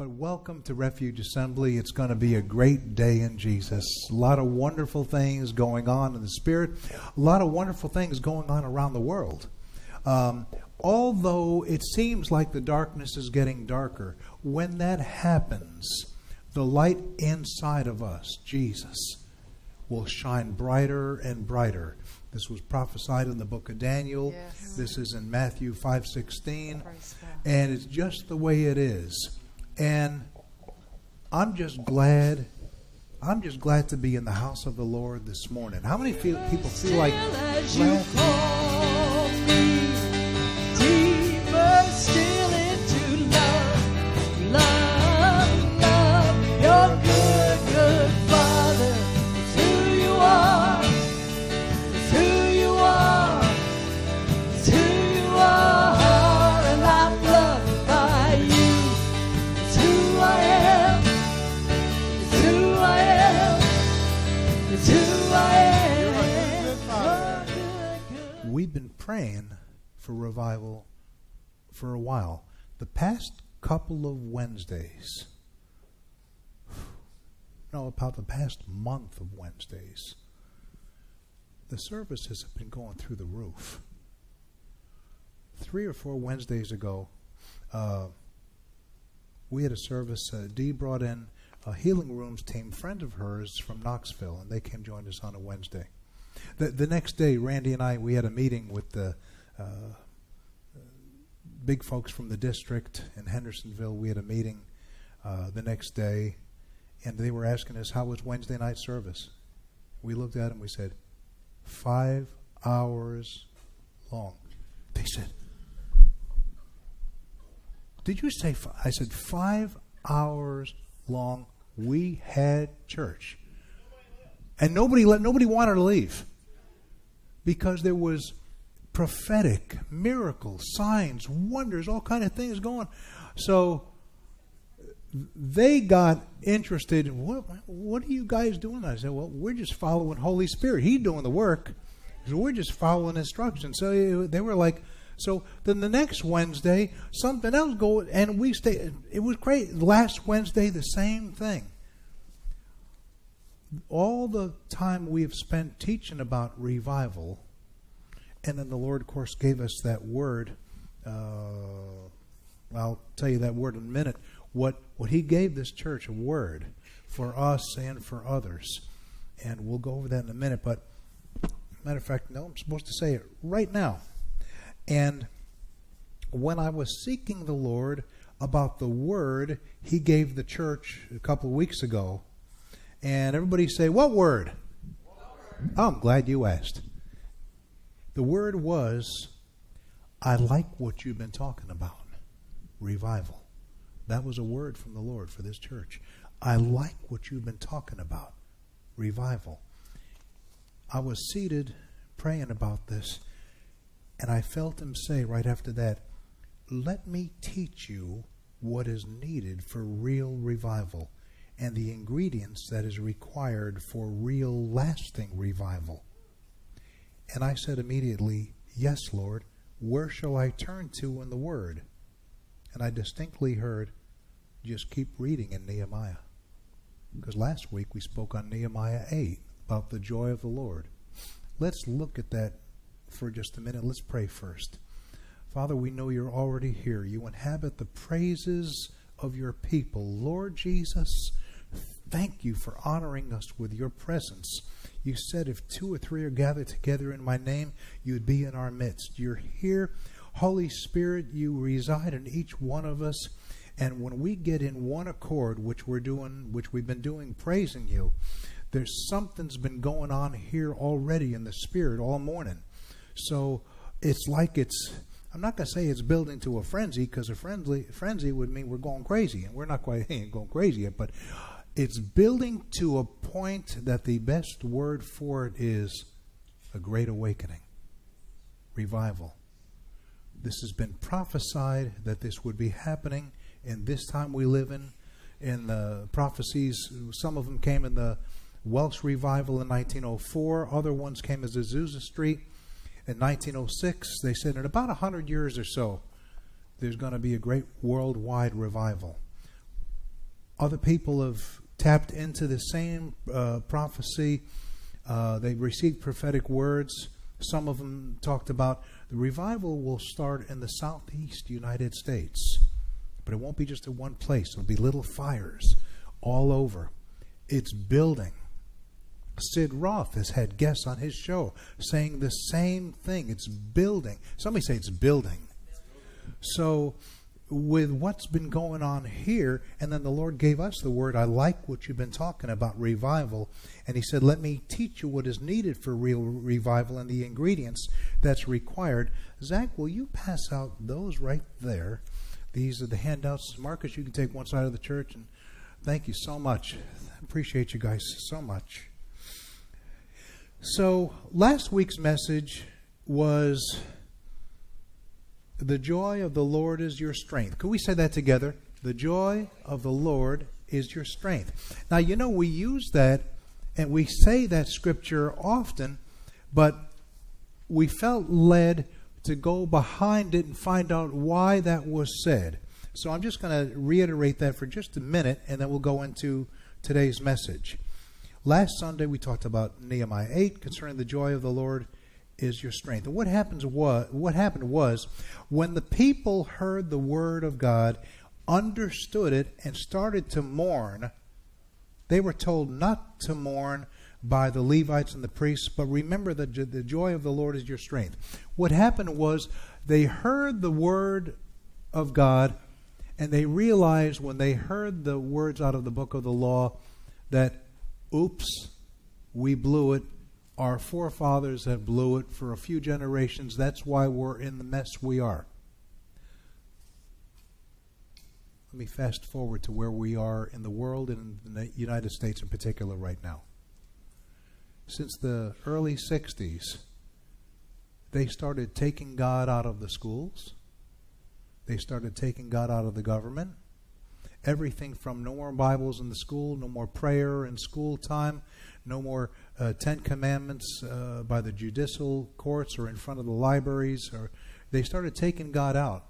But welcome to Refuge Assembly. It's going to be a great day in Jesus. A lot of wonderful things going on in the Spirit, a lot of wonderful things going on around the world. Um, although it seems like the darkness is getting darker, when that happens, the light inside of us, Jesus, will shine brighter and brighter. This was prophesied in the book of Daniel. Yes. This is in Matthew 5:16. And it's just the way it is. And I'm just glad I'm just glad to be in the house of the Lord this morning. How many feel, people feel like glad? Praying for revival for a while. The past couple of Wednesdays, no, about the past month of Wednesdays, the services have been going through the roof. Three or four Wednesdays ago, uh, we had a service. Uh, Dee brought in a healing rooms team, friend of hers from Knoxville, and they came join us on a Wednesday. The, the next day, Randy and I we had a meeting with the uh, big folks from the district in Hendersonville. We had a meeting uh, the next day, and they were asking us how was Wednesday night service. We looked at them. We said, five hours long. They said, "Did you say?" Fi-? I said, five hours long. We had church, and nobody let nobody wanted to leave because there was prophetic miracles, signs, wonders, all kind of things going. So they got interested. What what are you guys doing? I said, well, we're just following Holy Spirit. He's doing the work. So we're just following instructions. So they were like. So then the next Wednesday, something else go, and we stayed. It was great. Last Wednesday, the same thing. All the time we have spent teaching about revival, and then the Lord, of course, gave us that word. Uh, I'll tell you that word in a minute. What what He gave this church a word for us and for others, and we'll go over that in a minute. But matter of fact, no, I'm supposed to say it right now. And when I was seeking the Lord about the word He gave the church a couple of weeks ago, and everybody say, "What word?" Oh, I'm glad you asked. The word was, I like what you've been talking about revival. That was a word from the Lord for this church. I like what you've been talking about revival. I was seated praying about this, and I felt him say right after that, Let me teach you what is needed for real revival and the ingredients that is required for real lasting revival. And I said immediately, Yes, Lord, where shall I turn to in the Word? And I distinctly heard, Just keep reading in Nehemiah. Because last week we spoke on Nehemiah 8 about the joy of the Lord. Let's look at that for just a minute. Let's pray first. Father, we know you're already here. You inhabit the praises of your people. Lord Jesus, thank you for honoring us with your presence. You said if two or three are gathered together in my name, you'd be in our midst. You're here. Holy Spirit, you reside in each one of us. And when we get in one accord, which we're doing, which we've been doing, praising you, there's something's been going on here already in the spirit all morning. So it's like it's I'm not going to say it's building to a frenzy because a frenzy frenzy would mean we're going crazy, and we're not quite going crazy yet. But it's building to a point that the best word for it is a great awakening, revival. This has been prophesied that this would be happening in this time we live in. In the prophecies, some of them came in the Welsh revival in 1904. Other ones came as Azusa Street in 1906. They said in about 100 years or so, there's going to be a great worldwide revival. Other people have tapped into the same uh, prophecy. Uh, they received prophetic words. Some of them talked about the revival will start in the southeast United States, but it won't be just in one place. It'll be little fires all over. It's building. Sid Roth has had guests on his show saying the same thing. It's building. Somebody say it's building. So, with what's been going on here, and then the Lord gave us the word, I like what you've been talking about, revival. And He said, Let me teach you what is needed for real revival and the ingredients that's required. Zach, will you pass out those right there? These are the handouts. Marcus, you can take one side of the church. And thank you so much. Appreciate you guys so much. So, last week's message was the joy of the Lord is your strength. Could we say that together? The joy of the Lord is your strength. Now, you know, we use that and we say that scripture often, but we felt led to go behind it and find out why that was said. So I'm just going to reiterate that for just a minute and then we'll go into today's message. Last Sunday we talked about Nehemiah 8 concerning the joy of the Lord is your strength. And what happens was what happened was when the people heard the word of God, understood it and started to mourn, they were told not to mourn by the Levites and the priests, but remember that the joy of the Lord is your strength. What happened was they heard the word of God and they realized when they heard the words out of the book of the law that oops, we blew it. Our forefathers have blew it for a few generations. That's why we're in the mess we are. Let me fast forward to where we are in the world and in the United States in particular right now. Since the early 60s, they started taking God out of the schools. They started taking God out of the government everything from no more Bibles in the school, no more prayer in school time, no more uh, Ten Commandments uh, by the judicial courts or in front of the libraries. Or they started taking God out.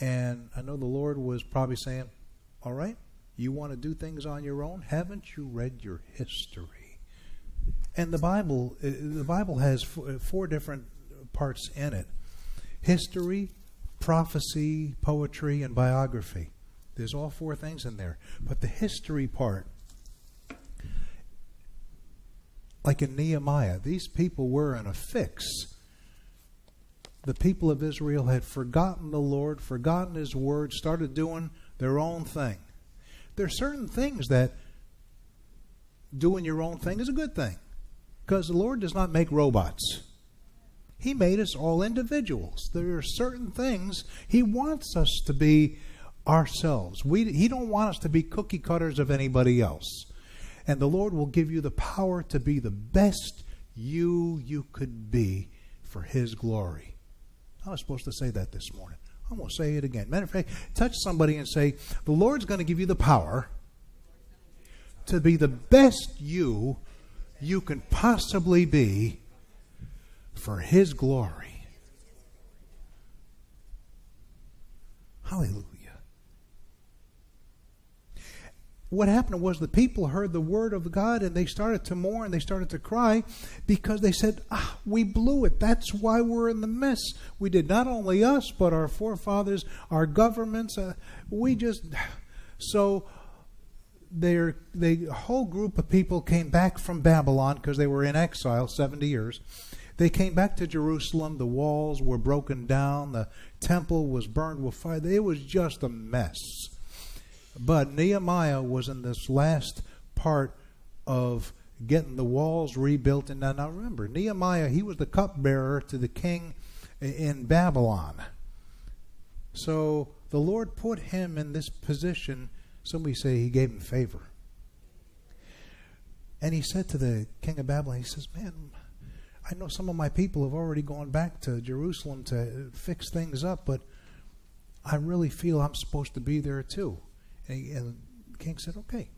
And I know the Lord was probably saying, "All right, you want to do things on your own? Haven't you read your history?" And the Bible, uh, the Bible has four different parts in it: history, prophecy, poetry, and biography. There's all four things in there. But the history part, like in Nehemiah, these people were in a fix. The people of Israel had forgotten the Lord, forgotten His word, started doing their own thing. There are certain things that doing your own thing is a good thing because the Lord does not make robots. He made us all individuals. There are certain things He wants us to be ourselves. We, he don't want us to be cookie cutters of anybody else. And the Lord will give you the power to be the best you you could be for His glory. I was supposed to say that this morning. I'm going to say it again. Matter of fact, touch somebody and say, The Lord's going to give you the power to be the best you you can possibly be for His glory. Hallelujah. What happened was the people heard the word of God and they started to mourn, they started to cry because they said, ah, We blew it. That's why we're in the mess. We did not only us, but our forefathers, our governments. Uh, we just. So their the whole group of people came back from Babylon because they were in exile 70 years they came back to Jerusalem. The walls were broken down. The temple was burned with fire. It was just a mess. But Nehemiah was in this last part of getting the walls rebuilt. And now, now remember, Nehemiah, he was the cupbearer to the king in Babylon. So the Lord put him in this position. Somebody say he gave him favor. And he said to the king of Babylon, he says, Man, I know some of my people have already gone back to Jerusalem to fix things up, but I really feel I'm supposed to be there too. And, he, and the king said, Okay,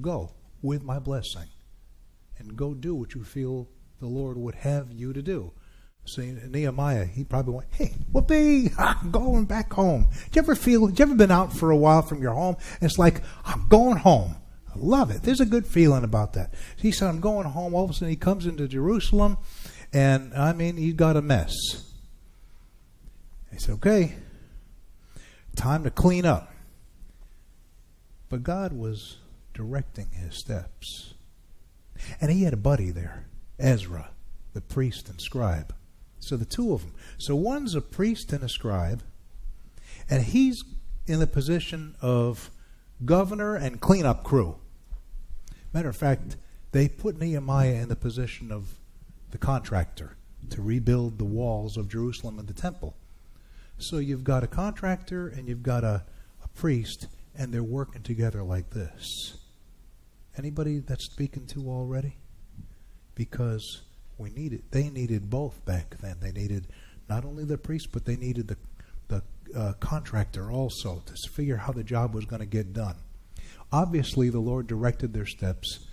go with my blessing and go do what you feel the Lord would have you to do. See, Nehemiah, he probably went, hey, whoopee, I'm going back home. Did you ever feel, did you ever been out for a while from your home? It's like, I'm going home. I love it. There's a good feeling about that. He said, I'm going home. All of a sudden, he comes into Jerusalem, and I mean, he's got a mess. He said, okay, time to clean up. But God was directing his steps. And he had a buddy there, Ezra, the priest and scribe. So the two of them. So one's a priest and a scribe, and he's in the position of governor and cleanup crew. Matter of fact, they put Nehemiah in the position of the contractor to rebuild the walls of Jerusalem and the temple. So you've got a contractor and you've got a, a priest, and they're working together like this. Anybody that's speaking to already? Because we needed they needed both back then. They needed not only the priest, but they needed the the uh, contractor also to figure how the job was going to get done. Obviously, the Lord directed their steps,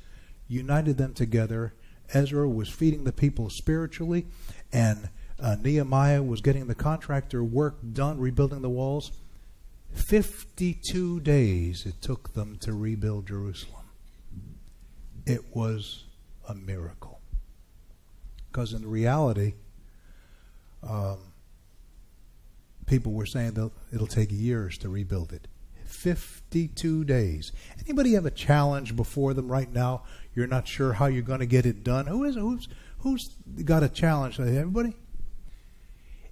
united them together. Ezra was feeding the people spiritually, and uh, Nehemiah was getting the contractor work done, rebuilding the walls. 52 days it took them to rebuild Jerusalem. It was a miracle. Because in reality, um, people were saying that it'll take years to rebuild it. 52 days. Anybody have a challenge before them right now? You're not sure how you're going to get it done. Who is who's who's got a challenge? Everybody.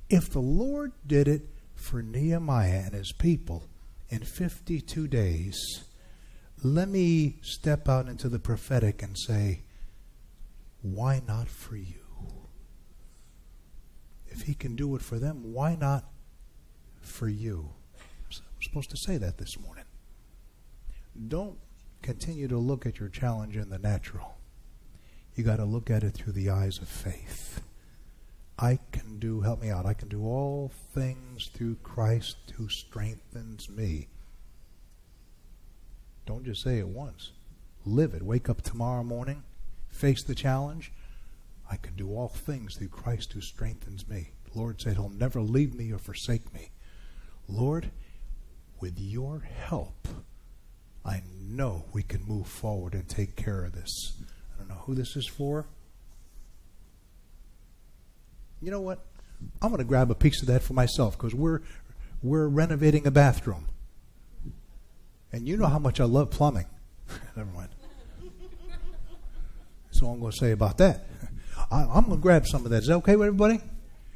If the Lord did it for Nehemiah and his people in 52 days, let me step out into the prophetic and say, why not for you? If he can do it for them, why not for you? I'm supposed to say that this morning. Don't continue to look at your challenge in the natural. You got to look at it through the eyes of faith. I can do, help me out, I can do all things through Christ who strengthens me. Don't just say it once. Live it. Wake up tomorrow morning, face the challenge. I can do all things through Christ who strengthens me. The Lord said He'll never leave me or forsake me. Lord, with your help, I know we can move forward and take care of this. I don't know who this is for. You know what? I'm going to grab a piece of that for myself because we're we're renovating a bathroom. And you know how much I love plumbing. Never mind. That's all I'm going to say about that. I, am going to grab some of that. Is that okay with everybody?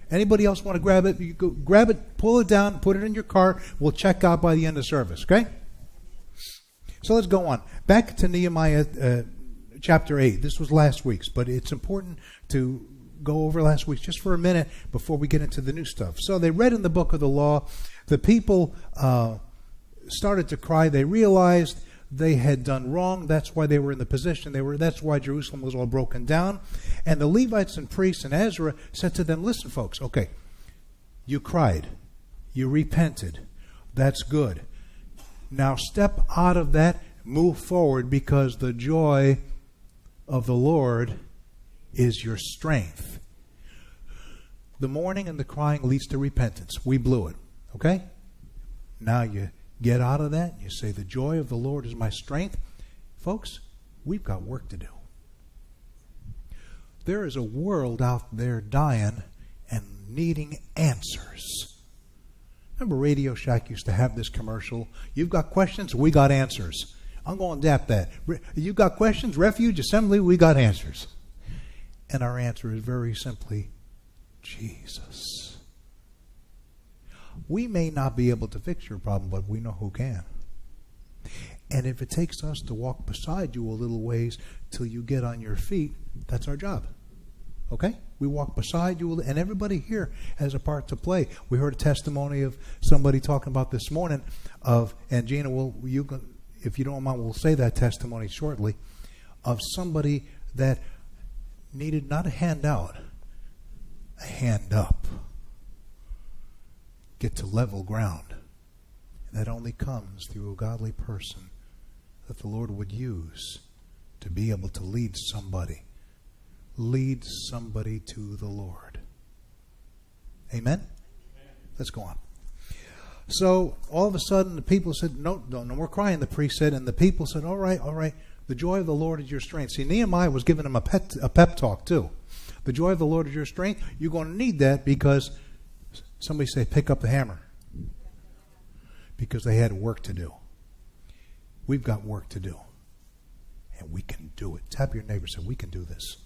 Anybody else want to grab it? You go grab it, pull it down, put it in your car. We'll check out by the end of service. Okay. So let's go on. Back to Nehemiah uh, chapter eight. This was last week's, but it's important to go over last week just for a minute before we get into the new stuff. So they read in the book of the law. The people uh, started to cry. They realized they had done wrong. That's why they were in the position they were. That's why Jerusalem was all broken down. And the Levites and priests and Ezra said to them, "Listen, folks. Okay, you cried, you repented. That's good. Now step out of that, move forward, because the joy of the Lord is your strength." The mourning and the crying leads to repentance. We blew it. Okay? Now you get out of that. You say, The joy of the Lord is my strength. Folks, we've got work to do. There is a world out there dying and needing answers. Remember, Radio Shack used to have this commercial. You've got questions, we got answers. I'm going to adapt that. You've got questions, Refuge Assembly, we got answers. And our answer is very simply Jesus. We may not be able to fix your problem, but we know who can. And if it takes us to walk beside you a little ways till you get on your feet, that's our job. Okay? We walk beside you, and everybody here has a part to play. We heard a testimony of somebody talking about this morning of, and Gina, will you, if you don't mind, we'll say that testimony shortly, of somebody that needed not a handout, a hand up get to level ground. And that only comes through a godly person that the Lord would use to be able to lead somebody. Lead somebody to the Lord. Amen? Let's go on. So all of a sudden, the people said, No, no, no more crying, the priest said. And the people said, All right, all right. The joy of the Lord is your strength. See, Nehemiah was giving him a, pet, a pep talk, too. The joy of the Lord is your strength. You're going to need that because somebody say, Pick up the hammer. Because they had work to do. We've got work to do. And we can do it. Tap your neighbor say, We can do this.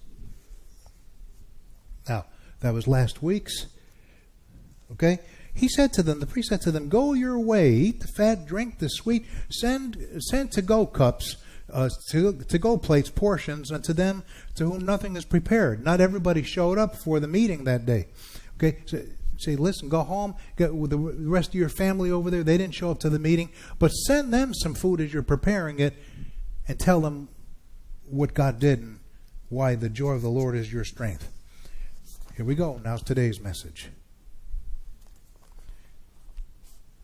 Now, that was last week's. Okay? He said to them, the priest said to them, Go your way, eat the fat, drink the sweet, send send to go cups, uh, to, to go plates, portions unto them to whom nothing is prepared. Not everybody showed up for the meeting that day. Okay? So, say, listen, go home, get with the rest of your family over there. They didn't show up to the meeting, but send them some food as you're preparing it and tell them what God did and why the joy of the Lord is your strength. Here we go. Now's today's message.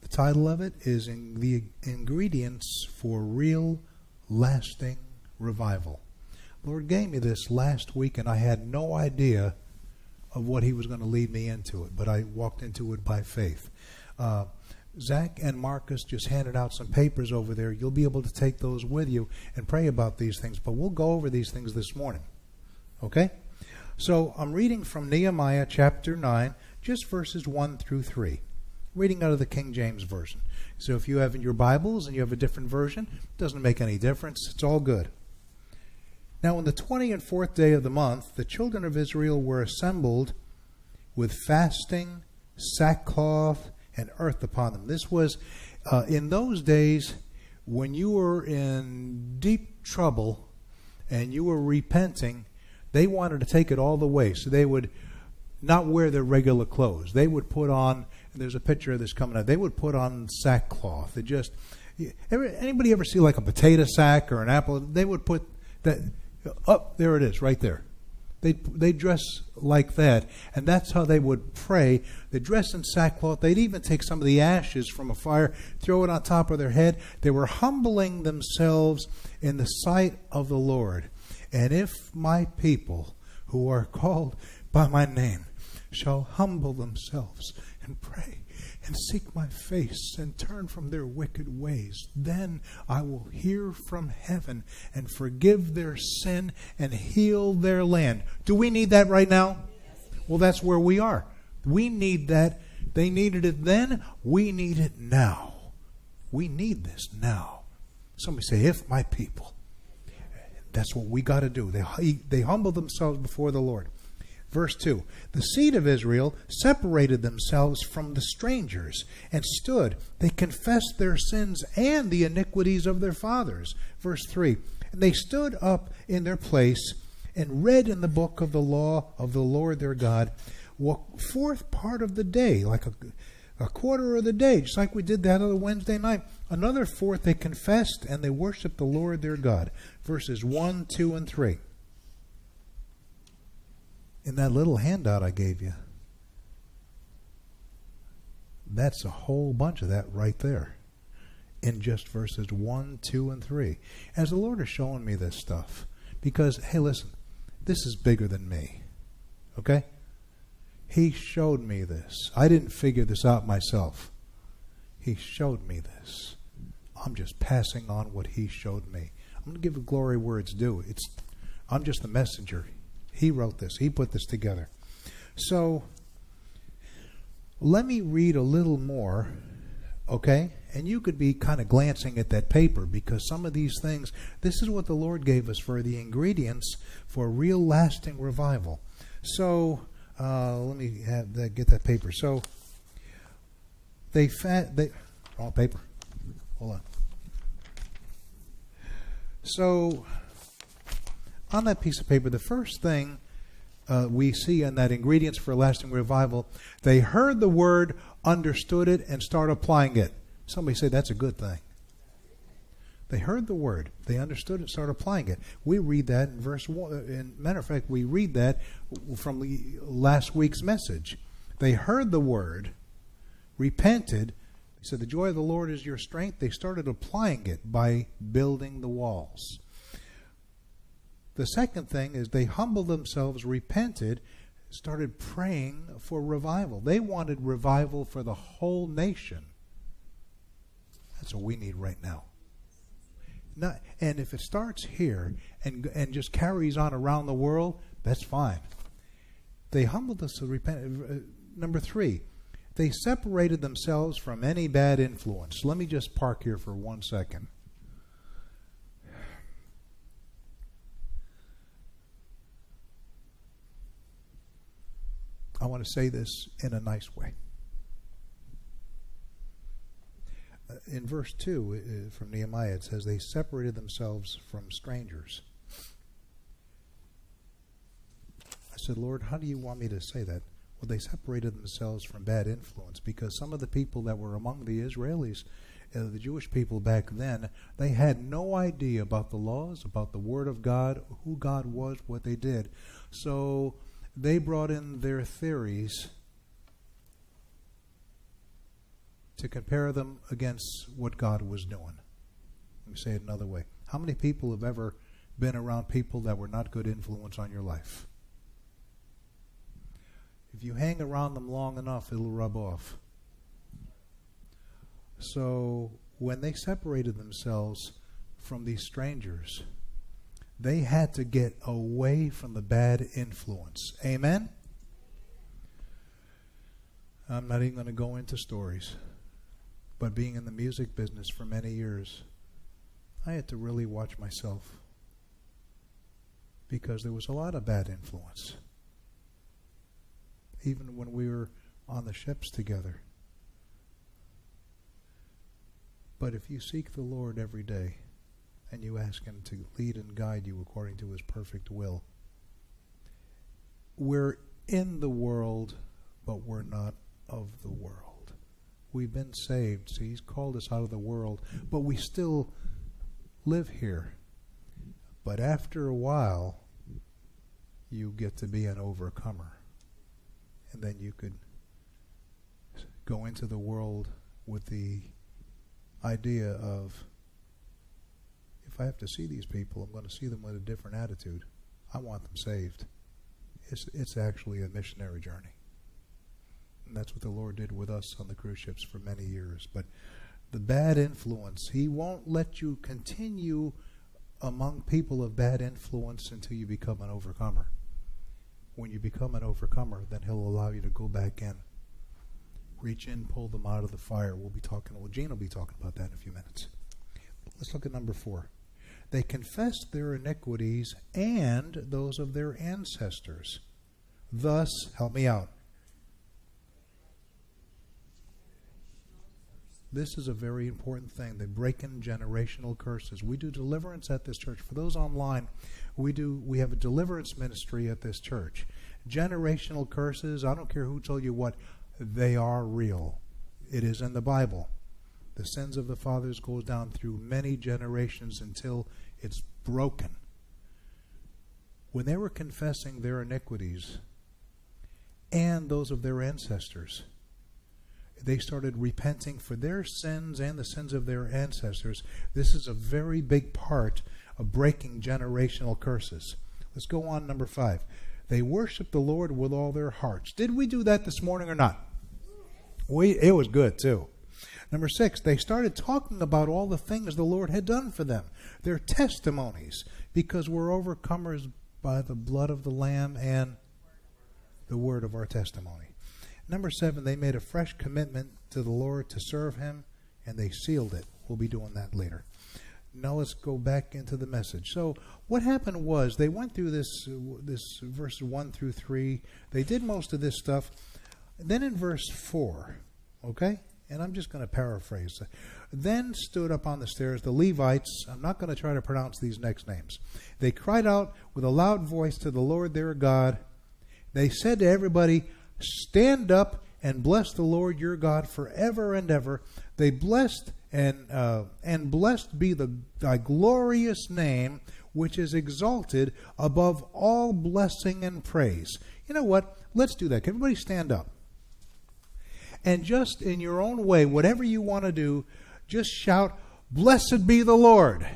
The title of it is in The Ingredients for Real Lasting Revival. Lord gave me this last week, and I had no idea of what He was going to lead me into it, but I walked into it by faith. Uh, Zach and Marcus just handed out some papers over there. You'll be able to take those with you and pray about these things, but we'll go over these things this morning. Okay? So I'm reading from Nehemiah chapter 9, just verses 1 through 3. Reading out of the King James Version. So if you have in your Bibles and you have a different version, it doesn't make any difference. It's all good. Now, on the 20 and fourth day of the month, the children of Israel were assembled with fasting, sackcloth, and earth upon them. This was, uh, in those days, when you were in deep trouble and you were repenting, they wanted to take it all the way. So they would not wear their regular clothes. They would put on, there's a picture of this coming up, they would put on sackcloth. It just, anybody ever see like a potato sack or an apple? They would put that, up, there it is, right there. They they dress like that, and that's how they would pray. They dress in sackcloth. They'd even take some of the ashes from a fire, throw it on top of their head. They were humbling themselves in the sight of the Lord. And if my people who are called by my name shall humble themselves and pray and seek my face and turn from their wicked ways, then I will hear from heaven and forgive their sin and heal their land. Do we need that right now? Well, that's where we are. We need that. They needed it then. We need it now. We need this now. Somebody say, if my people that's what we got to do. They, they humble themselves before the Lord. Verse 2 The seed of Israel separated themselves from the strangers and stood. They confessed their sins and the iniquities of their fathers. Verse 3 And they stood up in their place and read in the book of the law of the Lord their God, fourth part of the day, like a, a quarter of the day, just like we did that other Wednesday night. Another fourth they confessed and they worshiped the Lord their God. Verses 1, 2, and 3. In that little handout I gave you, that's a whole bunch of that right there in just verses 1, 2, and 3. As the Lord is showing me this stuff, because, hey, listen, this is bigger than me. Okay? He showed me this. I didn't figure this out myself. He showed me this. I'm just passing on what he showed me. I'm going to give glory where it's due. It's I'm just the messenger. He wrote this. He put this together. So let me read a little more, okay? And you could be kind of glancing at that paper because some of these things, this is what the Lord gave us for the ingredients for real lasting revival. So uh, let me that, get that paper. So they fat they wrong paper. Hold on. So on that piece of paper, the first thing uh, we see in that ingredients for lasting revival, they heard the word, understood it, and started applying it. Somebody say that's a good thing. They heard the word, they understood it, started applying it. We read that in verse one. In matter of fact, we read that from the last week's message. They heard the word, repented. They said, "The joy of the Lord is your strength." They started applying it by building the walls. The second thing is they humbled themselves, repented. started praying for revival. They wanted revival for the whole nation. That's what we need right now. Not, and if it starts here and and just carries on around the world, that's fine. They humbled us to repent. Uh, number three, they separated themselves from any bad influence. Let me just park here for one second. I want to say this in a nice way. Uh, in verse 2 uh, from Nehemiah, it says, They separated themselves from strangers. I said, Lord, how do you want me to say that? Well, they separated themselves from bad influence because some of the people that were among the Israelis, uh, the Jewish people back then, they had no idea about the laws, about the Word of God, who God was, what they did. So they brought in their theories to compare them against what God was doing. Let me say it another way. How many people have ever been around people that were not good influence on your life? If you hang around them long enough, it'll rub off. So when they separated themselves from these strangers, they had to get away from the bad influence. Amen? I'm not even going to go into stories, but being in the music business for many years, I had to really watch myself because there was a lot of bad influence. Even when we were on the ships together. But if you seek the Lord every day, and you ask Him to lead and guide you according to His perfect will. We're in the world, but we're not of the world. We've been saved, See, He's called us out of the world, but we still live here. But after a while, you get to be an overcomer. And then you could go into the world with the idea of if I have to see these people, I'm going to see them with a different attitude. I want them saved. It's, it's actually a missionary journey. And that's what the Lord did with us on the cruise ships for many years. But the bad influence, He won't let you continue among people of bad influence until you become an overcomer. When you become an overcomer, then He'll allow you to go back in. Reach in, pull them out of the fire. We'll be talking, well, Gene will be talking about that in a few minutes. Let's look at number four. They confessed their iniquities and those of their ancestors. Thus, help me out. This is a very important thing. They break in generational curses. We do deliverance at this church. For those online, we do we have a deliverance ministry at this church. Generational curses, I don't care who told you what, they are real. It is in the Bible. The sins of the fathers goes down through many generations until it's broken. When they were confessing their iniquities and those of their ancestors, they started repenting for their sins and the sins of their ancestors. This is a very big part of breaking generational curses. Let's go on, number five. They worship the Lord with all their hearts. Did we do that this morning or not? We, it was good too. Number six, they started talking about all the things the Lord had done for them, their testimonies, because we're overcomers by the blood of the Lamb and the word of our testimony. Number seven, they made a fresh commitment to the Lord to serve Him, and they sealed it. We'll be doing that later. Now let's go back into the message. So what happened was they went through this this verses one through three. They did most of this stuff. Then in verse four, okay, and I'm just going to paraphrase. Then stood up on the stairs the Levites. I'm not going to try to pronounce these next names. They cried out with a loud voice to the Lord their God. They said to everybody, Stand up and bless the Lord your God forever and ever. They blessed and uh, and blessed be the thy glorious name, which is exalted above all blessing and praise. You know what? Let's do that. Can everybody stand up? And just in your own way, whatever you want to do, just shout, Blessed be the Lord. Be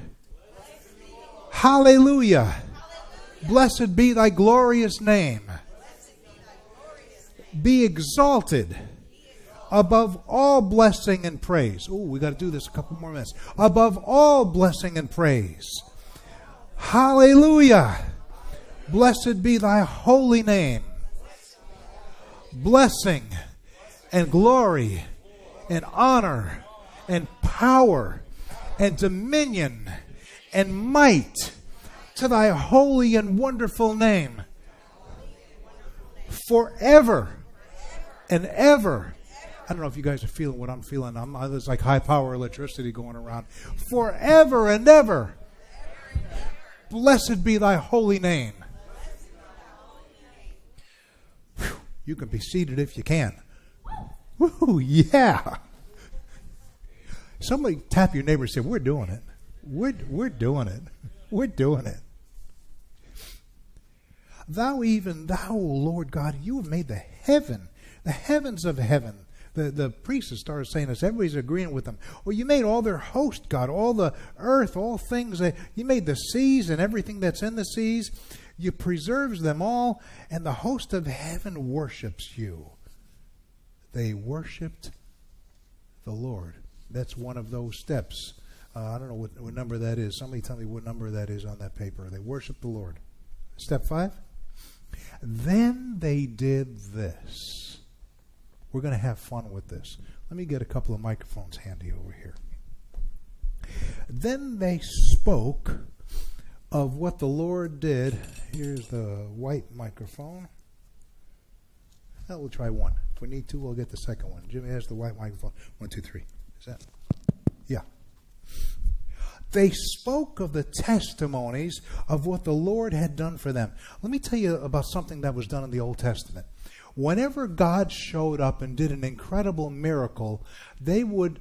Hallelujah. Hallelujah. Blessed be thy glorious name. be exalted above all blessing and praise. Oh, we got to do this a couple more minutes. Above all blessing and praise. Hallelujah. Blessed be thy holy name. Blessing and glory and honor and power and dominion and might to thy holy and wonderful name forever and ever. I don't know if you guys are feeling what I'm feeling. I'm, there's like high power electricity going around. Forever and ever. Blessed be thy holy name. Whew, you can be seated if you can. Woo, yeah. Somebody tap your neighbor and say, We're doing it. We're, we're doing it. We're doing it. Thou, even thou, O Lord God, you have made the heaven, the heavens of heaven. The, the priests started saying this. Everybody's agreeing with them. Well, you made all their host, God, all the earth, all things. That, you made the seas and everything that's in the seas. You preserves them all, and the host of heaven worships you. They worshipped the Lord. That's one of those steps. Uh, I don't know what, what number that is. Somebody tell me what number that is on that paper. They worship the Lord. Step five. Then they did this. We're going to have fun with this. Let me get a couple of microphones handy over here. Then they spoke of what the Lord did. Here's the white microphone. Well, try one. If we need two, we'll get the second one. Jimmy has the white microphone. One, two, three. Is that? Yeah. They spoke of the testimonies of what the Lord had done for them. Let me tell you about something that was done in the Old Testament. Whenever God showed up and did an incredible miracle, they would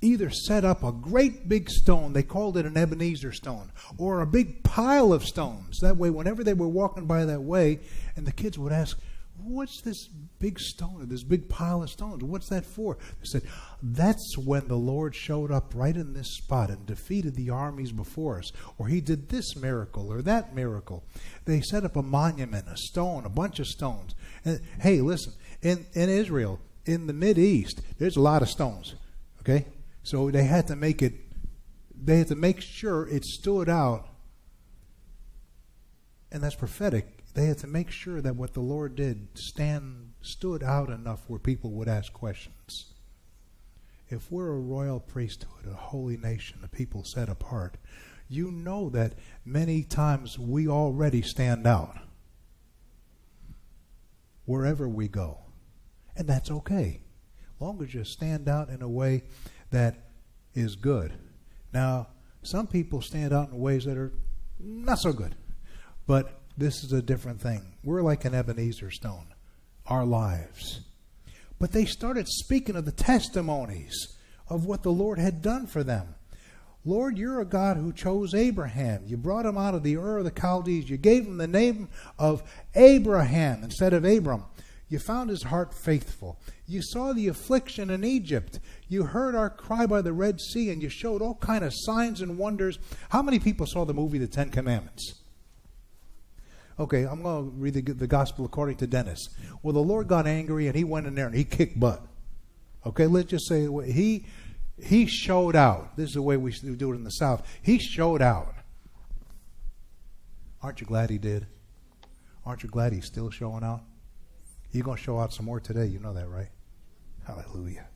either set up a great big stone, they called it an Ebenezer stone, or a big pile of stones. That way, whenever they were walking by that way, and the kids would ask, What's this big stone, this big pile of stones? What's that for? They said, That's when the Lord showed up right in this spot and defeated the armies before us, or he did this miracle or that miracle. They set up a monument, a stone, a bunch of stones. And hey, listen, in, in Israel, in the Mid East, there's a lot of stones. Okay? So they had to make it, they had to make sure it stood out. And that's prophetic they had to make sure that what the Lord did stand stood out enough where people would ask questions. If we're a royal priesthood, a holy nation, a people set apart, you know that many times we already stand out wherever we go. And that's okay. Long as you stand out in a way that is good. Now, some people stand out in ways that are not so good. But this is a different thing. We're like an Ebenezer stone, our lives. But they started speaking of the testimonies of what the Lord had done for them. Lord, you're a God who chose Abraham. You brought him out of the Ur of the Chaldees. You gave him the name of Abraham instead of Abram. You found his heart faithful. You saw the affliction in Egypt. You heard our cry by the Red Sea, and you showed all kind of signs and wonders. How many people saw the movie The Ten Commandments? Okay, I'm going to read the, the gospel according to Dennis. Well, the Lord got angry and he went in there and he kicked butt. Okay, let's just say he he showed out. This is the way we do it in the South. He showed out. Aren't you glad he did? Aren't you glad he's still showing out? He's going to show out some more today. You know that, right? Hallelujah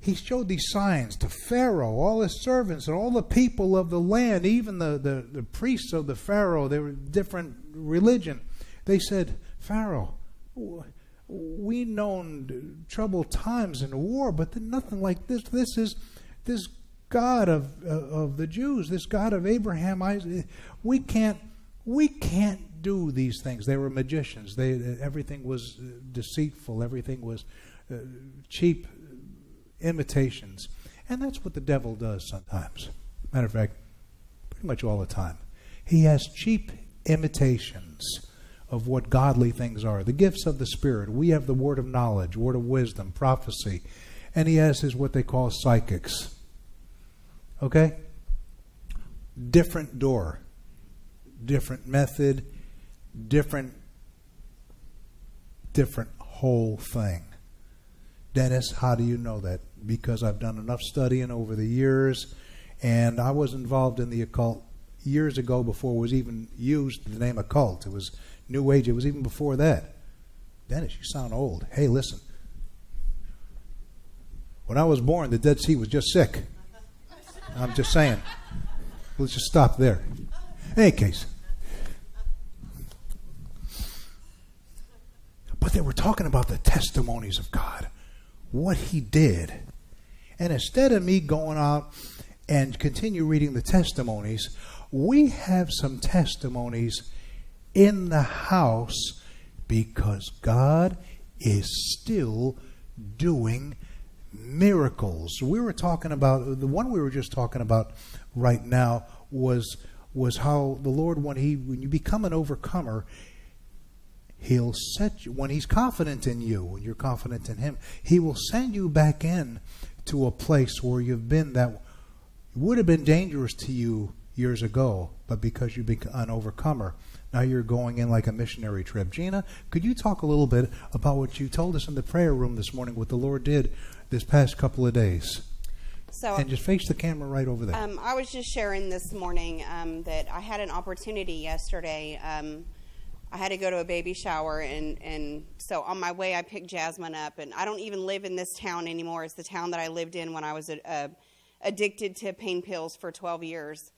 he showed these signs to Pharaoh, all his servants, and all the people of the land, even the, the, the priests of the Pharaoh. They were different religion. They said, Pharaoh, we known troubled times and war, but nothing like this. This is this God of uh, of the Jews, this God of Abraham. Isaac. We can't we can't do these things. They were magicians. They everything was deceitful. Everything was uh, cheap imitations. And that's what the devil does sometimes. Matter of fact, pretty much all the time. He has cheap imitations of what godly things are. The gifts of the Spirit. We have the word of knowledge, word of wisdom, prophecy. And he has his what they call psychics. Okay? Different door, different method, different different whole thing. Dennis, how do you know that? Because I've done enough studying over the years, and I was involved in the occult years ago before it was even used the name occult. It was New Age. It was even before that. Dennis, you sound old. Hey, listen. When I was born, the Dead Sea was just sick. I'm just saying. Let's just stop there. In any case. But they were talking about the testimonies of God, what He did. And instead of me going out and continue reading the testimonies, we have some testimonies in the house because God is still doing miracles. We were talking about the one we were just talking about right now was was how the Lord when he when you become an overcomer he'll set you when he's confident in you when you're confident in him he will send you back in to a place where you've been that would have been dangerous to you years ago but because you've become an overcomer now you're going in like a missionary trip. Gina, could you talk a little bit about what you told us in the prayer room this morning, what the Lord did this past couple of days? So, and just face the camera right over there. Um, I was just sharing this morning um, that I had an opportunity yesterday. Um, I had to go to a baby shower, and, and so on my way, I picked Jasmine up. And I don't even live in this town anymore. It's the town that I lived in when I was a, a, addicted to pain pills for 12 years.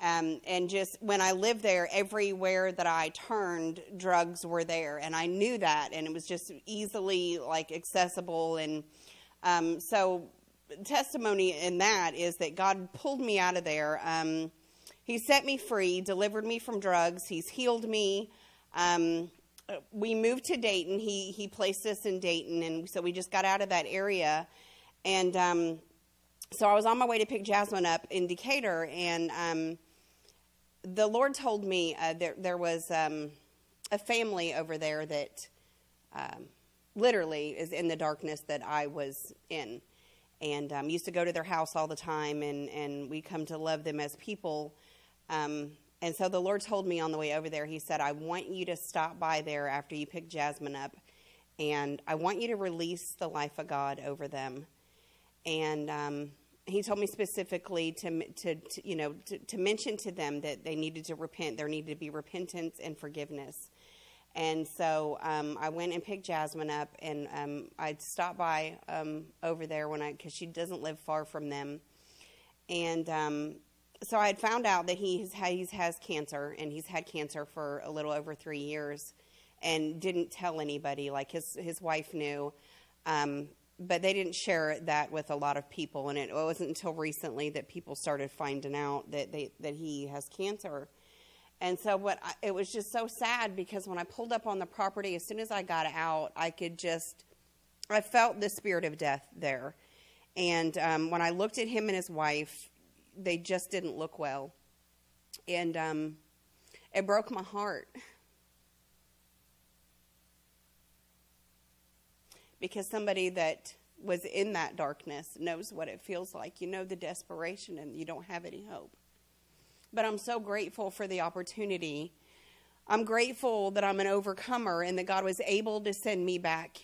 Um, and just when I lived there, everywhere that I turned, drugs were there, and I knew that, and it was just easily like accessible. And um, so, testimony in that is that God pulled me out of there. Um, he set me free, delivered me from drugs. He's healed me. Um, we moved to Dayton. He he placed us in Dayton, and so we just got out of that area, and um, so I was on my way to pick Jasmine up in Decatur, and um, the Lord told me uh, there, there was um, a family over there that um, literally is in the darkness that I was in. And um, used to go to their house all the time, and, and we come to love them as people. And so the Lord told me on the way over there, He said, I want you to stop by there after you pick Jasmine up, and I want you to release the life of God over them. And um, he told me specifically to, to, to you know to, to, mention to them that they needed to repent there needed to be repentance and forgiveness and so um, i went and picked jasmine up and um, i stopped by um, over there when i because she doesn't live far from them and um, so i had found out that he has, he has cancer and he's had cancer for a little over three years and didn't tell anybody like his, his wife knew um, but they didn't share that with a lot of people, and it wasn't until recently that people started finding out that they that he has cancer. And so, what I, it was just so sad because when I pulled up on the property, as soon as I got out, I could just I felt the spirit of death there. And um, when I looked at him and his wife, they just didn't look well, and um, it broke my heart. because somebody that was in that darkness knows what it feels like. You know the desperation and you don't have any hope. But I'm so grateful for the opportunity. I'm grateful that I'm an overcomer and that God was able to send me back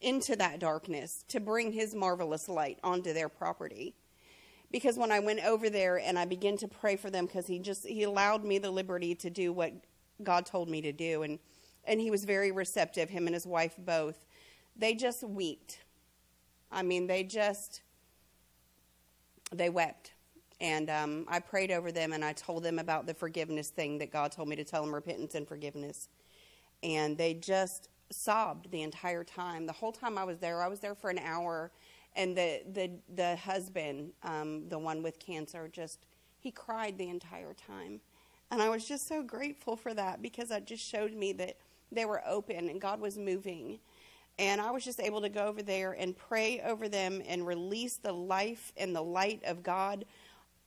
into that darkness to bring his marvelous light onto their property. Because when I went over there and I began to pray for them because he just he allowed me the liberty to do what God told me to do and and he was very receptive him and his wife both they just wept. I mean, they just, they wept. And um, I prayed over them and I told them about the forgiveness thing that God told me to tell them repentance and forgiveness. And they just sobbed the entire time. The whole time I was there, I was there for an hour. And the, the, the husband, um, the one with cancer, just, he cried the entire time. And I was just so grateful for that because it just showed me that they were open and God was moving. And I was just able to go over there and pray over them and release the life and the light of God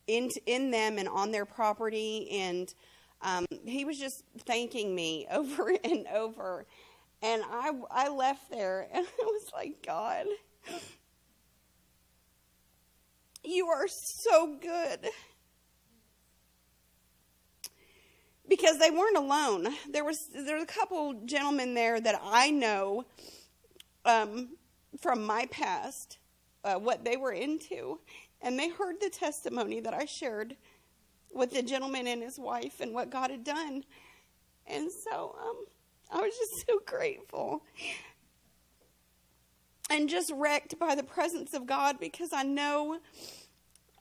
in, in them and on their property. And um, he was just thanking me over and over. And I, I left there and I was like, God, you are so good. because they weren't alone. There was there was a couple gentlemen there that I know um, from my past uh, what they were into, and they heard the testimony that I shared with the gentleman and his wife and what God had done, and so um, I was just so grateful and just wrecked by the presence of God because I know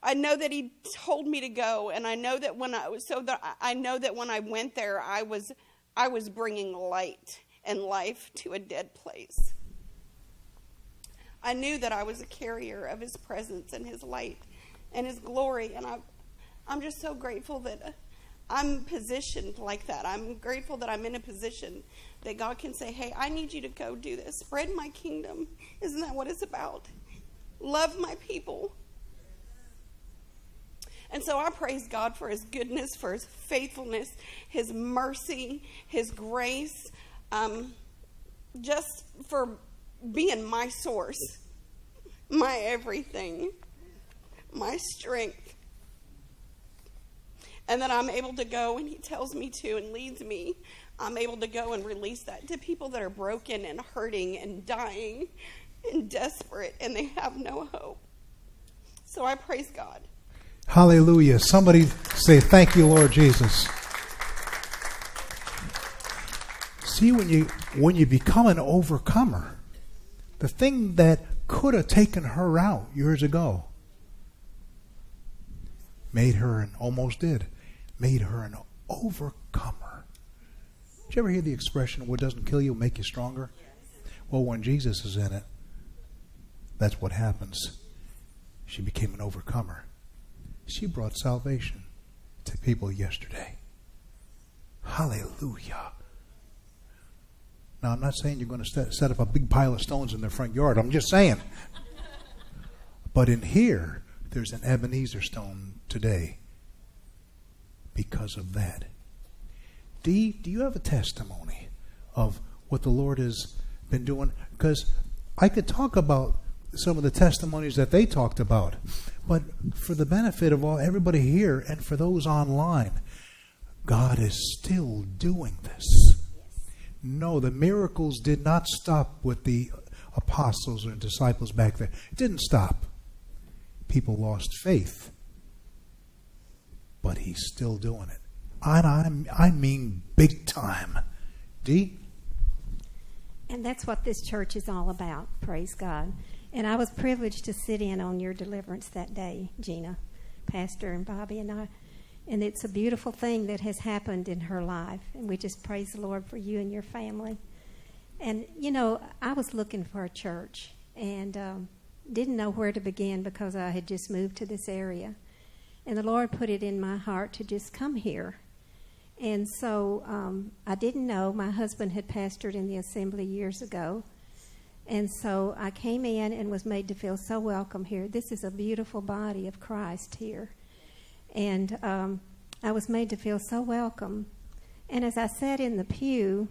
I know that he told me to go and I know that when I was so that I know that when I went there I was I was bringing light and life to a dead place. I knew that I was a carrier of his presence and his light and his glory and I I'm just so grateful that I'm positioned like that. I'm grateful that I'm in a position that God can say, Hey, I need you to go do this. Spread my kingdom. Isn't that what it's about? Love my people. And so I praise God for his goodness, for his faithfulness, his mercy, his grace, um, just for being my source, my everything, my strength and that I'm able to go and He tells me to and leads me. I'm able to go and release that to people that are broken and hurting and dying and desperate and they have no hope. So I praise God. Hallelujah. Somebody say, Thank you, Lord Jesus. See, when you when you become an overcomer, the thing that could have taken her out years ago made her and almost did made her an overcomer. Did you ever hear the expression, what doesn't kill you will make you stronger? Well, when Jesus is in it, that's what happens. She became an overcomer. She brought salvation to people yesterday. Hallelujah. Now, I'm not saying you're going to set up a big pile of stones in their front yard. I'm just saying. But in here, there's an Ebenezer stone today because of that. Dee, do you have a testimony of what the Lord has been doing? Because I could talk about some of the testimonies that they talked about, but for the benefit of all everybody here and for those online, God is still doing this. No, the miracles did not stop with the apostles and disciples back there. It didn't stop. People lost faith but he's still doing it. And I, I mean big time. Dee? And that's what this church is all about, praise God. And I was privileged to sit in on your deliverance that day, Gina, Pastor and Bobby and I. And it's a beautiful thing that has happened in her life. And we just praise the Lord for you and your family. And, you know, I was looking for a church and um, didn't know where to begin because I had just moved to this area. And the Lord put it in my heart to just come here. And so um, I didn't know. My husband had pastored in the assembly years ago. And so I came in and was made to feel so welcome here. This is a beautiful body of Christ here. And um, I was made to feel so welcome. And as I sat in the pew,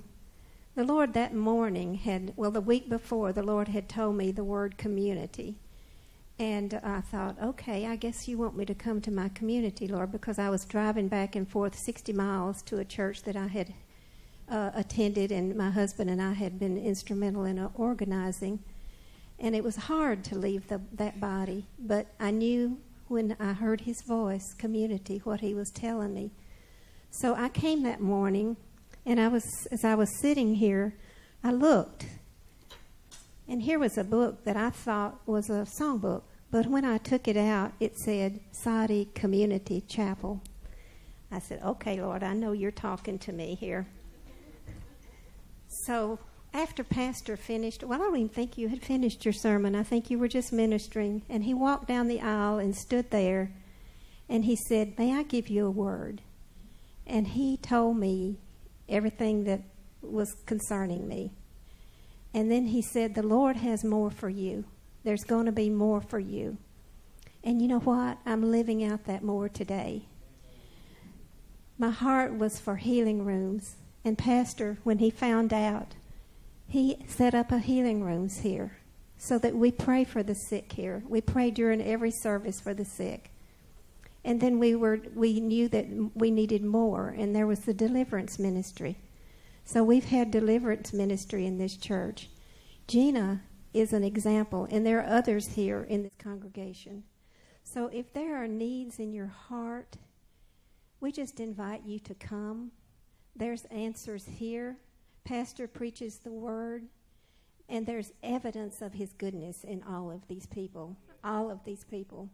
the Lord that morning had, well, the week before, the Lord had told me the word community. And I thought, okay, I guess you want me to come to my community, Lord, because I was driving back and forth 60 miles to a church that I had uh, attended, and my husband and I had been instrumental in uh, organizing. And it was hard to leave the, that body, but I knew when I heard his voice, community, what he was telling me. So I came that morning, and I was as I was sitting here, I looked, and here was a book that I thought was a songbook. But when I took it out, it said Saudi Community Chapel. I said, okay, Lord, I know you're talking to me here. So after Pastor finished, well, I don't even think you had finished your sermon. I think you were just ministering. And he walked down the aisle and stood there and he said, May I give you a word? And he told me everything that was concerning me. And then he said, The Lord has more for you. There's going to be more for you. And you know what? I'm living out that more today. My heart was for healing rooms. And Pastor, when he found out, he set up a healing rooms here so that we pray for the sick here. We pray during every service for the sick. And then we were we knew that we needed more, and there was the deliverance ministry. So we've had deliverance ministry in this church. Gina is an example, and there are others here in this congregation. So if there are needs in your heart, we just invite you to come. There's answers here. Pastor preaches the word, and there's evidence of his goodness in all of these people. All of these people.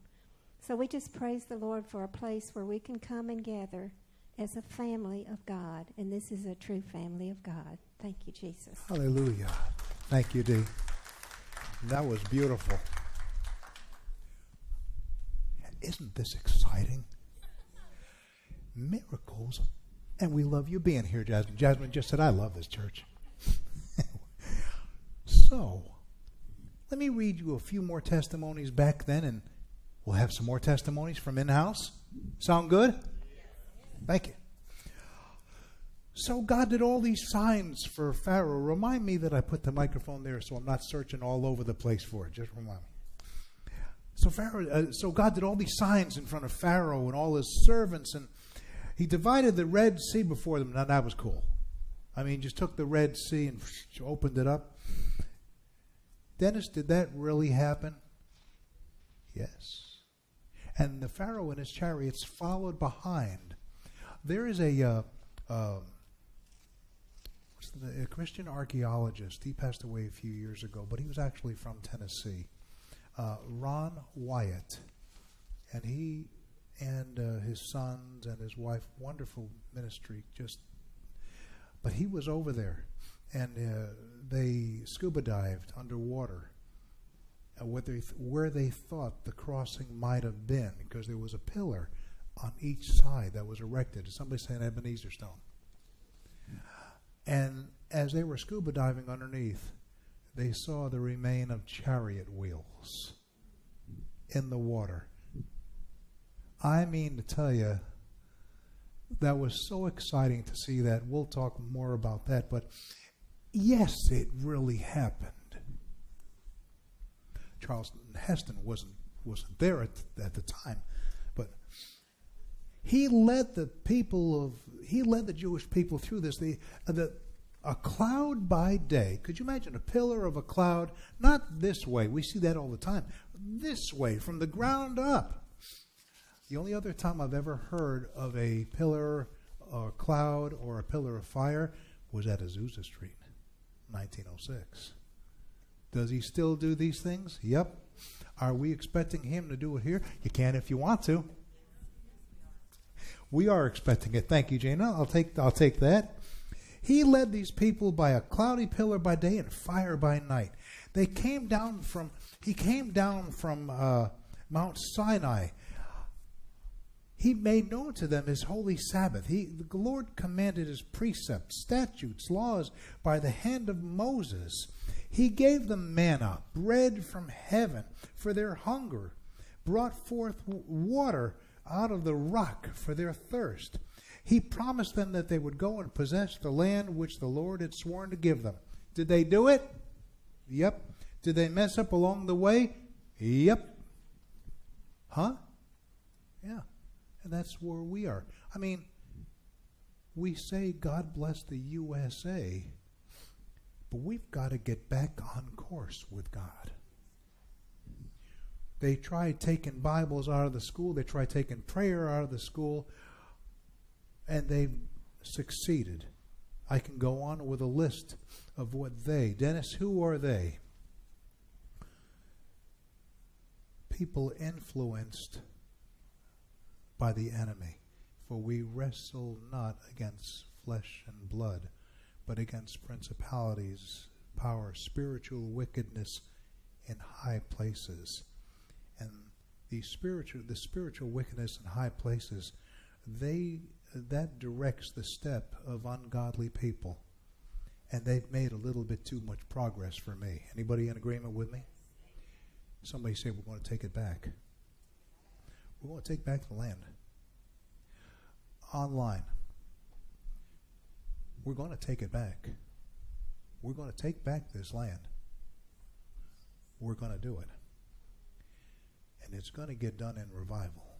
So we just praise the Lord for a place where we can come and gather as a family of God. And this is a true family of God. Thank you, Jesus. Hallelujah. Thank you, Dee. That was beautiful. Isn't this exciting? Miracles. And we love you being here, Jasmine. Jasmine just said, I love this church. so, let me read you a few more testimonies back then, and we'll have some more testimonies from in house. Sound good? Thank you. So God did all these signs for Pharaoh. Remind me that I put the microphone there so I'm not searching all over the place for it. Just remind me. So Pharaoh, uh, so God did all these signs in front of Pharaoh and all his servants, and he divided the Red Sea before them. Now that was cool. I mean, just took the Red Sea and opened it up. Dennis, did that really happen? Yes. And the Pharaoh and his chariots followed behind. There is a. Uh, uh, a Christian archaeologist. He passed away a few years ago, but he was actually from Tennessee. Uh, Ron Wyatt, and he and uh, his sons and his wife, wonderful ministry. Just, but he was over there, and uh, they scuba dived underwater. Uh, where they th- where they thought the crossing might have been, because there was a pillar on each side that was erected. Somebody saying Ebenezer stone. And as they were scuba diving underneath, they saw the remain of chariot wheels in the water. I mean to tell you, that was so exciting to see that. We'll talk more about that, but yes, it really happened. Charleston Heston wasn't wasn't there at, at the time, he led the people of he led the Jewish people through this. The uh, the a cloud by day. Could you imagine a pillar of a cloud? Not this way. We see that all the time. This way, from the ground up. The only other time I've ever heard of a pillar or cloud or a pillar of fire was at Azusa Street, 1906. Does he still do these things? Yep. Are we expecting him to do it here? You can if you want to. We are expecting it. Thank you, Jana. I'll take I'll take that. He led these people by a cloudy pillar by day and fire by night. They came down from he came down from uh, Mount Sinai. He made known to them his holy Sabbath. He, the Lord commanded his precepts, statutes, laws by the hand of Moses. He gave them manna, bread from heaven for their hunger, brought forth water out of the rock for their thirst. He promised them that they would go and possess the land which the Lord had sworn to give them. Did they do it? Yep. Did they mess up along the way? Yep. Huh? Yeah. And that's where we are. I mean, we say God bless the USA, but we've got to get back on course with God. They tried taking Bibles out of the school, they tried taking prayer out of the school, and they've succeeded. I can go on with a list of what they, Dennis, who are they? People influenced by the enemy. For we wrestle not against flesh and blood, but against principalities, power, spiritual wickedness in high places. And the spiritual the spiritual wickedness in high places, they that directs the step of ungodly people. And they've made a little bit too much progress for me. Anybody in agreement with me? Somebody say we're going to take it back. We're going to take back the land. Online. We're going to take it back. We're going to take back this land. We're going to do it. And it's going to get done in revival.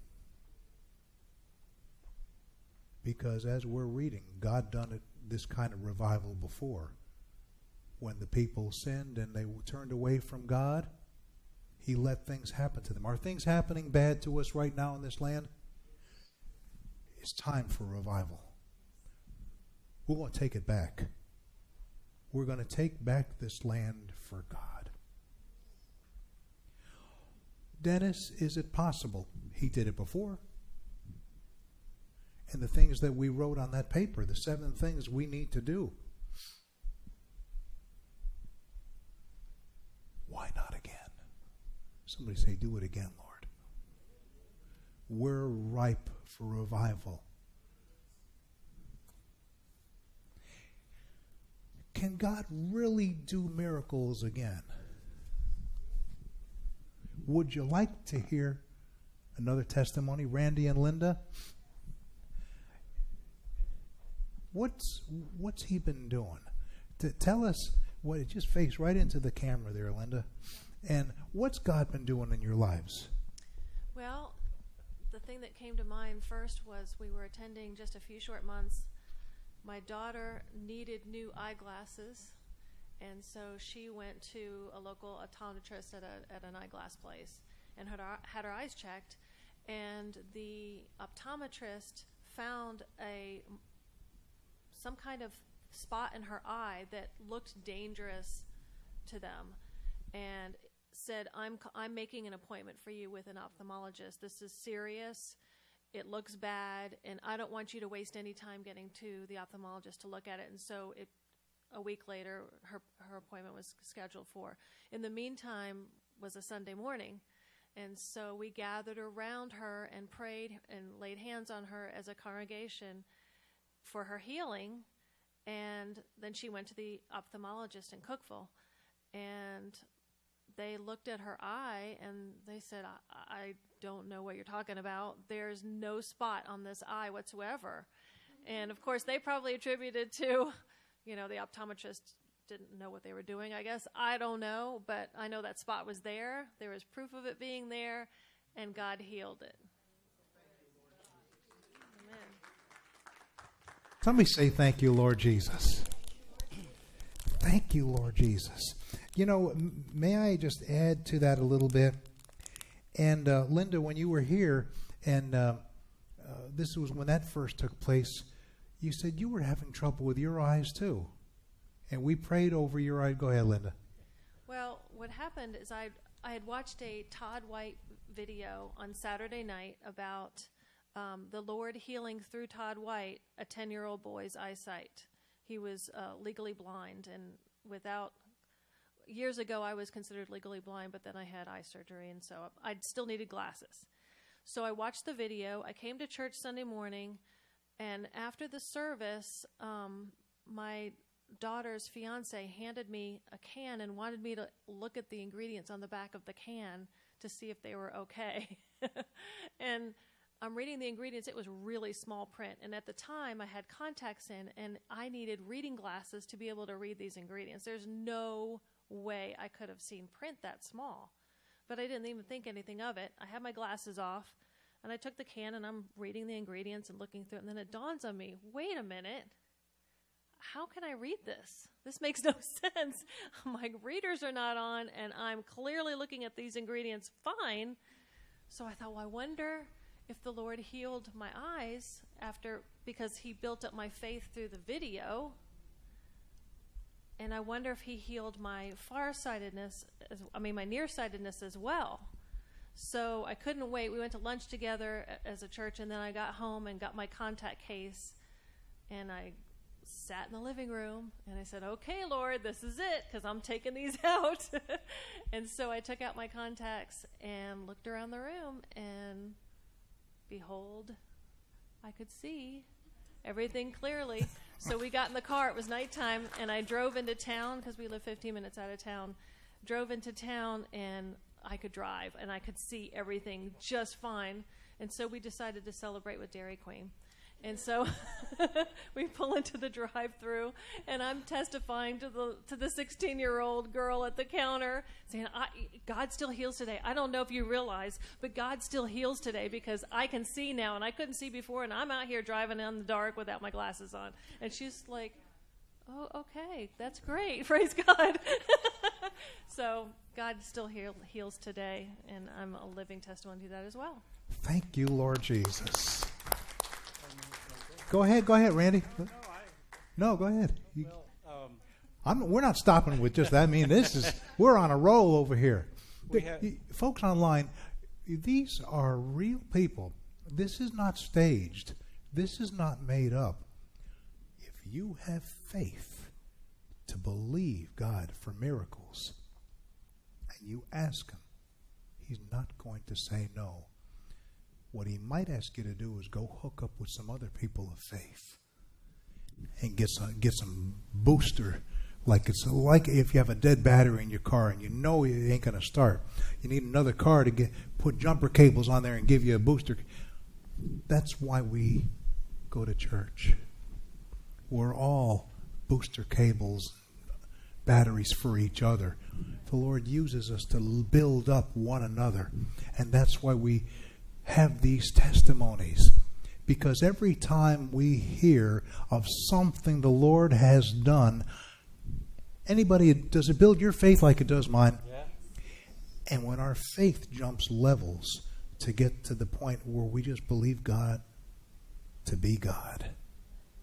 Because as we're reading, God done it this kind of revival before. When the people sinned and they turned away from God, He let things happen to them. Are things happening bad to us right now in this land? It's time for revival. We're going to take it back. We're going to take back this land for God. Dennis, is it possible? He did it before. And the things that we wrote on that paper, the seven things we need to do. Why not again? Somebody say, Do it again, Lord. We're ripe for revival. Can God really do miracles again? Would you like to hear another testimony, Randy and Linda? What's what's he been doing? To tell us what it just face right into the camera there, Linda. And what's God been doing in your lives? Well, the thing that came to mind first was we were attending just a few short months. My daughter needed new eyeglasses, and so she went to a local optometrist at, a, at an eyeglass place and had her, had her eyes checked. And the optometrist found a some kind of spot in her eye that looked dangerous to them, and said, "I'm I'm making an appointment for you with an ophthalmologist. This is serious. It looks bad, and I don't want you to waste any time getting to the ophthalmologist to look at it." And so it a week later, her her appointment was scheduled for. In the meantime, was a Sunday morning, and so we gathered around her and prayed and laid hands on her as a congregation for her healing. And then she went to the ophthalmologist in Cookeville, and they looked at her eye and they said, I, I don't know what you're talking about. There's no spot on this eye whatsoever. And of course, they probably attributed to, you know, the optometrist didn't know what they were doing, I guess. I don't know, but I know that spot was there. There was proof of it being there, and God healed it. Amen. Somebody say, Thank you, Lord Jesus. Thank you, Lord Jesus. You know, may I just add to that a little bit? And uh, Linda, when you were here, and uh, uh, this was when that first took place, you said you were having trouble with your eyes too. And we prayed over your eyes. Go ahead, Linda. Well, what happened is I I had watched a Todd White video on Saturday night about um, the Lord healing through Todd White a ten year old boy's eyesight. He was uh, legally blind and without. Years ago, I was considered legally blind, but then I had eye surgery, and so I still needed glasses. So I watched the video. I came to church Sunday morning, and after the service, um, my daughter's fiance handed me a can and wanted me to look at the ingredients on the back of the can to see if they were okay. and I'm reading the ingredients. It was really small print. And at the time, I had contacts in, and I needed reading glasses to be able to read these ingredients. There's no way I could have seen print that small. But I didn't even think anything of it. I had my glasses off, and I took the can and I'm reading the ingredients and looking through it. And then it dawns on me wait a minute how can I read this? This makes no sense. My readers are not on, and I'm clearly looking at these ingredients fine. So I thought, well, I wonder if the Lord healed my eyes after because He built up my faith through the video. And I wonder if He healed my farsightedness, as, I mean, my nearsightedness as well. So I couldn't wait. We went to lunch together as a church, and then I got home and got my contact case, and I sat in the living room and I said, Okay, Lord, this is it because I'm taking these out. and so I took out my contacts and looked around the room, and behold, I could see everything clearly. so we got in the car. It was nighttime, and I drove into town because we live 15 minutes out of town. Drove into town, and I could drive, and I could see everything just fine. And so we decided to celebrate with Dairy Queen. And so we pull into the drive-through, and I'm testifying to the to the 16-year-old girl at the counter, saying, "God still heals today. I don't know if you realize, but God still heals today because I can see now, and I couldn't see before, and I'm out here driving in the dark without my glasses on." And she's like, "Oh, okay, that's great. Praise God." so God still heal, heals today, and I'm a living testimony to that as well. Thank you, Lord Jesus. Go ahead, go ahead, Randy. No, go ahead. You- um, I'm, we're not stopping with just that. I mean, this is we're on a roll over here. We The- have- you- folks online, these are real people. This is not staged. This is not made up. If you have faith to believe God for miracles, you ask Him, He's not going to say no. What He might ask you to do is go hook up with some other people of faith and get some get some booster. Like it's like if you have a dead battery in your car and you know it ain't going to start. You need another car to get put jumper cables on there and give you a booster. That's why we go to church. We're all booster cables, batteries for each other. The Lord uses us to build up one another. And that's why we have these testimonies. Because every time we hear of something the Lord has done, anybody, does it build your faith like it does mine? Yeah. And when our faith jumps levels to get to the point where we just believe God to be God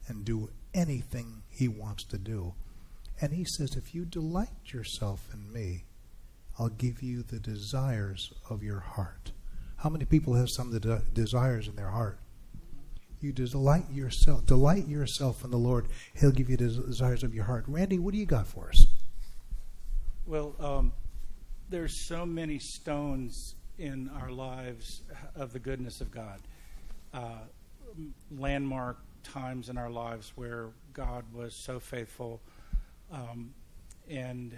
and do anything He wants to do. And He says, if you delight yourself in me, I'll give you the desires of your heart. How many people have some of the de- desires in their heart? You delight yourself, delight yourself in the Lord. He'll give you the desires of your heart. Randy, what do you got for us? Well, um, there's so many stones in our lives of the goodness of God. Uh, landmark times in our lives where God was so faithful. Um, and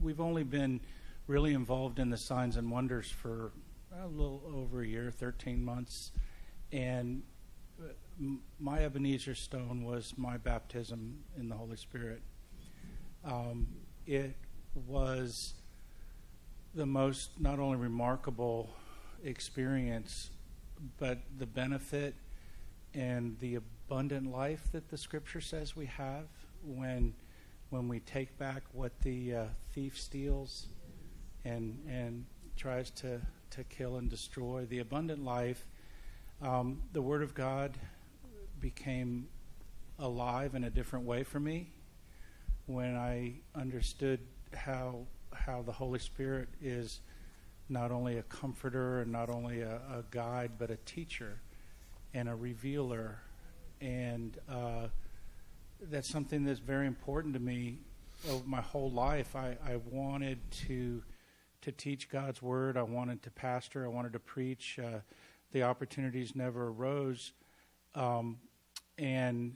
we've only been really involved in the signs and wonders for a little over a year, 13 months. And uh, my Ebenezer stone was my baptism in the Holy Spirit. Um, it was the most not only remarkable experience, but the benefit and the abundant life that the Scripture says we have when when we take back what the uh, thief steals and and tries to to kill and destroy the abundant life. Um, the Word of God became alive in a different way for me when I understood how how the Holy Spirit is not only a comforter and not only a, a guide, but a teacher and a revealer, and uh, that's something that's very important to me over my whole life. I, I wanted to to teach God's word. I wanted to pastor. I wanted to preach. Uh, the opportunities never arose, um, and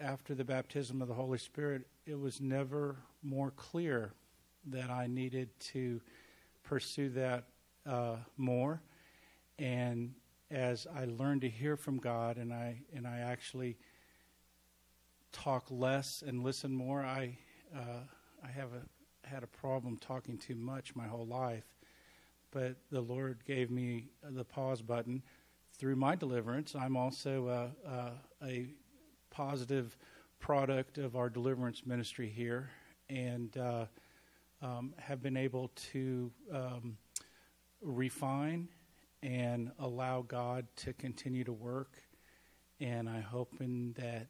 after the baptism of the Holy Spirit, it was never more clear that I needed to pursue that uh, more. And as I learned to hear from God, and I and I actually talk less and listen more, I uh, I have a, had a problem talking too much my whole life. But the Lord gave me the pause button through my deliverance. I'm also a, a, a positive product of our deliverance ministry here, and uh, um, have been able to um, refine and allow God to continue to work. And I hope in that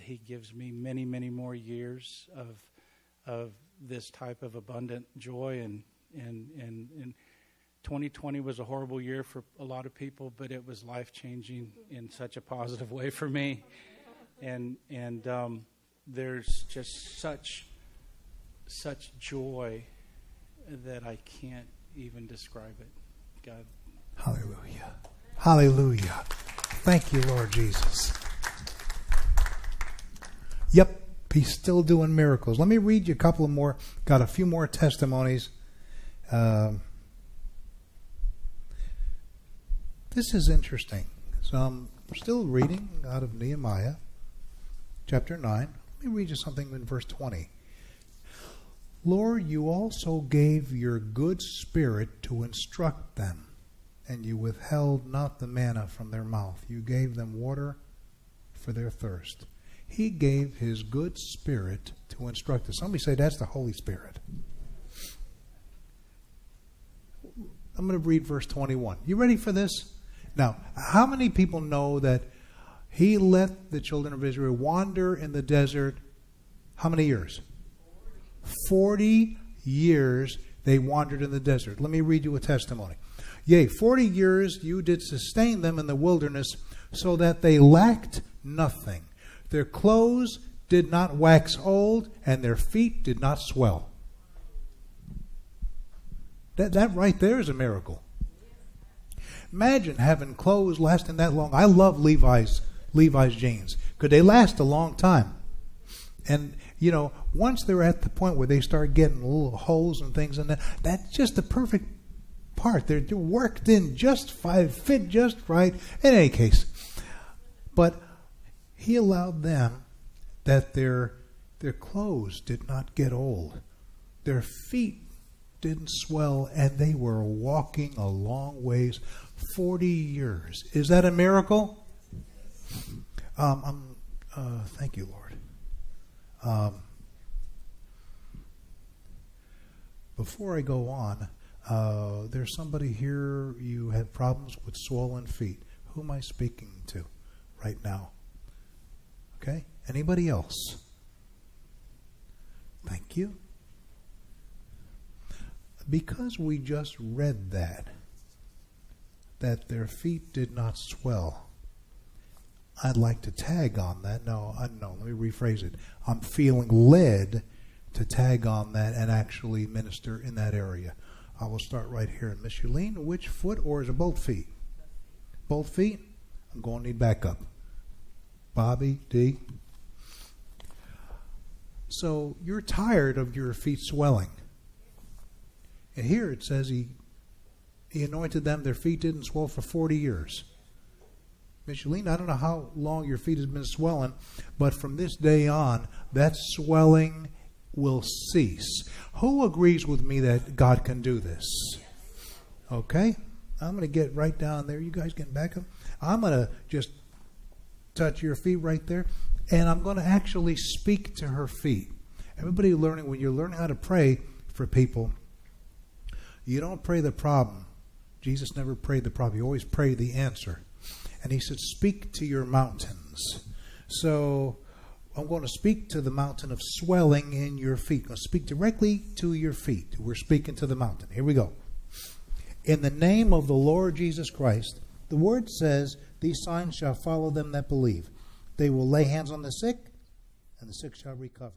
He gives me many, many more years of of this type of abundant joy and and and. and 2020 was a horrible year for a lot of people, but it was life changing in such a positive way for me. And and um, there's just such such joy that I can't even describe it. God, Hallelujah. Hallelujah. Thank you, Lord Jesus. Yep, he's still doing miracles. Let me read you a couple of more. Got a few more testimonies. Um, this is interesting. So I'm still reading out of Nehemiah, chapter 9. Let me read you something in verse 20. Lord, you also gave your good spirit to instruct them, and you withheld not the manna from their mouth. You gave them water for their thirst. He gave his good spirit to instruct us. Somebody say that's the Holy Spirit. I'm going to read verse 21. You ready for this? Now, how many people know that he let the children of Israel wander in the desert? How many years? 40 years they wandered in the desert. Let me read you a testimony. Yea, 40 years you did sustain them in the wilderness, so that they lacked nothing. Their clothes did not wax old, and their feet did not swell. That, that right there is a miracle. Imagine having clothes lasting that long. I love Levi's Levi's jeans. Could they last a long time? And you know, once they're at the point where they start getting little holes and things in that, that's just the perfect part. They're, worked in just fine, fit just right. In any case, but he allowed them that their their clothes did not get old, their feet didn't swell, and they were walking a long ways, forty years. Is that a miracle? Um, I'm, uh, thank you, Lord. Um, before I go on, uh, there's somebody here, you had problems with swollen feet. Who am I speaking to right now? Okay? Anybody else? Thank you. Because we just read that, that their feet did not swell, I'd like to tag on that. No, I, no, let me rephrase it. I'm feeling led to tag on that and actually minister in that area. I will start right here. Miss Yulene, which foot or is it both feet? Both feet? I'm going to need backup. Bobby, Dee So you're tired of your feet swelling. And here it says he he anointed them, their feet didn't swell for 40 years. Micheline, I don't know how long your feet has been swelling, but from this day on, that swelling will cease. Who agrees with me that God can do this? Okay? I'm going to get right down there. You guys getting back up? I'm going to just touch your feet right there, and I'm going to actually speak to her feet. Everybody learning, when you're learning how to pray for people, you don't pray the problem. Jesus never prayed the problem. You always pray the answer. And he said, Speak to your mountains. So I'm going to speak to the mountain of swelling in your feet. I'm going to speak directly to your feet. We're speaking to the mountain. Here we go. In the name of the Lord Jesus Christ, the word says, These signs shall follow them that believe. They will lay hands on the sick, and the sick shall recover.